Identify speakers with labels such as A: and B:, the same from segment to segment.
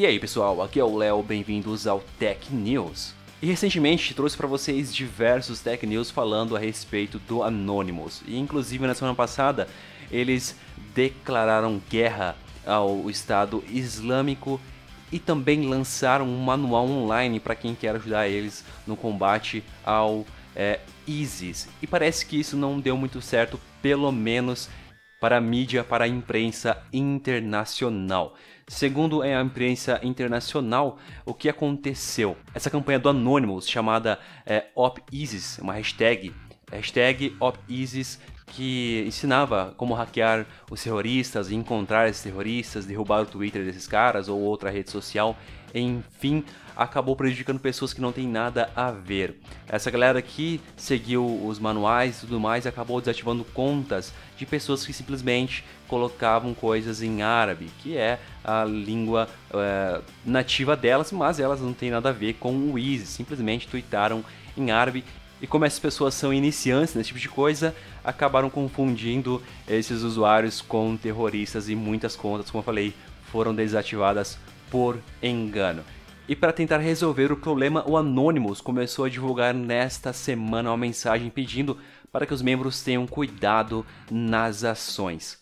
A: E aí pessoal, aqui é o Léo, bem-vindos ao Tech News. E recentemente trouxe para vocês diversos Tech News falando a respeito do Anonymous. E inclusive na semana passada eles declararam guerra ao Estado Islâmico e também lançaram um manual online para quem quer ajudar eles no combate ao é, ISIS. E parece que isso não deu muito certo, pelo menos para a mídia, para a imprensa internacional. Segundo a imprensa internacional, o que aconteceu? Essa campanha do Anonymous, chamada é, OpIsis, uma hashtag, hashtag OpIsis, que ensinava como hackear os terroristas, encontrar esses terroristas, derrubar o Twitter desses caras ou outra rede social, enfim, acabou prejudicando pessoas que não têm nada a ver. Essa galera que seguiu os manuais e tudo mais acabou desativando contas de pessoas que simplesmente colocavam coisas em árabe, que é a língua é, nativa delas, mas elas não têm nada a ver com o ISIS, simplesmente tweetaram em árabe e como essas pessoas são iniciantes nesse tipo de coisa, acabaram confundindo esses usuários com terroristas e muitas contas, como eu falei, foram desativadas por engano. E para tentar resolver o problema, o Anonymous começou a divulgar nesta semana uma mensagem pedindo para que os membros tenham cuidado nas ações.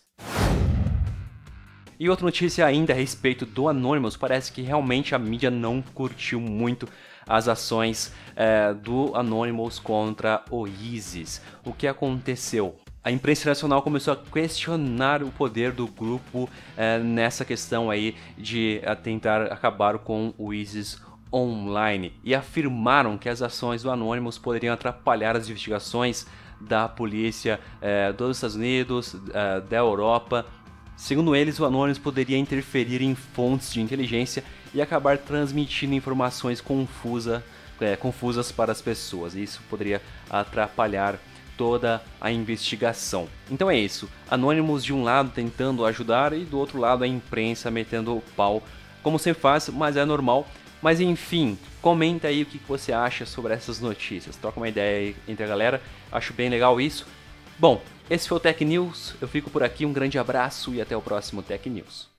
A: E outra notícia ainda a respeito do Anonymous, parece que realmente a mídia não curtiu muito as ações é, do Anonymous contra o ISIS. O que aconteceu? a imprensa internacional começou a questionar o poder do grupo é, nessa questão aí de é, tentar acabar com o ISIS online e afirmaram que as ações do Anonymous poderiam atrapalhar as investigações da polícia é, dos Estados Unidos, da Europa. Segundo eles, o Anonymous poderia interferir em fontes de inteligência e acabar transmitindo informações confusa, é, confusas para as pessoas. Isso poderia atrapalhar toda a investigação. Então é isso, Anônimos de um lado tentando ajudar e do outro lado a imprensa metendo o pau, como sempre faz, mas é normal. Mas enfim, comenta aí o que você acha sobre essas notícias, troca uma ideia aí entre a galera, acho bem legal isso. Bom, esse foi o Tech News, eu fico por aqui, um grande abraço e até o próximo Tech News.